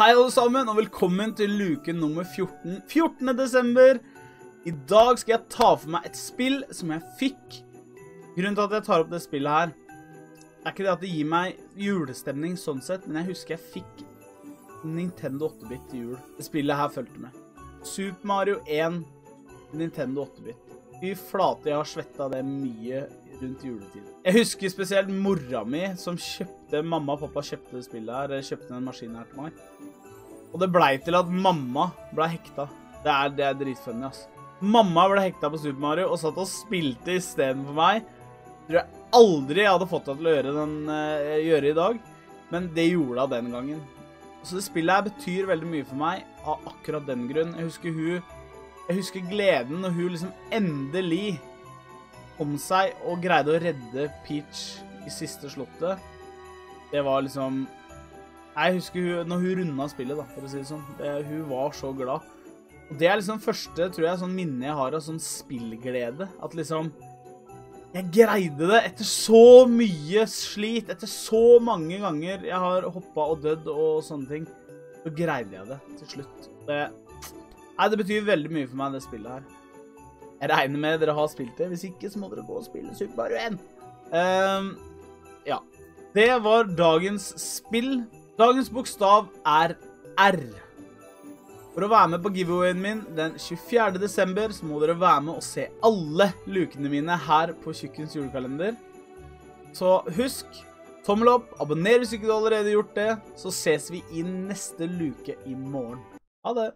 Hei alle sammen, og velkommen til luke nummer 14. 14. desember. I dag skal jeg ta for meg et spill som jeg fikk. Grunnen til at jeg tar opp det spillet her, er ikke det at det gir meg julestemning sånn sett, men jeg husker jeg fikk Nintendo 8-bit til jul. Det spillet her fulgte med. Super Mario 1, Nintendo 8-bit. Fy flate, jeg har svetta det mye rundt juletid. Jeg husker spesielt mora mi som kjøpte Mamma og pappa kjøpte det spillet her, kjøpte den maskinen her til meg. Og det blei til at mamma ble hekta. Det er, det er dritfunny, ass. Mamma ble hekta på Super Mario og satt og spilte istedenfor meg. Tror jeg aldri jeg hadde fått henne til å gjøre, den, uh, gjøre i dag, men det gjorde hun den gangen. Så det spillet her betyr veldig mye for meg av akkurat den grunn. Jeg husker hun Jeg husker gleden når hun liksom endelig kom seg og greide å redde Peach i siste slottet. Det var liksom Jeg husker hun, når hun runda spillet, da, for å si det sånn. Det, hun var så glad. Og det er liksom første tror jeg, sånn minne jeg har av sånn spillglede. At liksom Jeg greide det etter så mye slit, etter så mange ganger jeg har hoppa og dødd og sånne ting. Så greide jeg det til slutt. Det, nei, det betyr veldig mye for meg, det spillet her. Jeg regner med dere har spilt det. Hvis ikke, så må dere gå og spille Super Mario 1. Um, ja. Det var dagens spill. Dagens bokstav er R. For å være med på giveawayen min den 24. desember, så må dere være med og se alle lukene mine her på Tjukkens julekalender. Så husk, tommel opp, abonner hvis ikke du allerede gjort det, så ses vi i neste luke i morgen. Ha det!